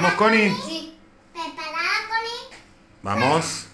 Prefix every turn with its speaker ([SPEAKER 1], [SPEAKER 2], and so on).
[SPEAKER 1] ¿Vamos, Connie?
[SPEAKER 2] Sí. ¿Preparada, Connie?
[SPEAKER 1] Vamos.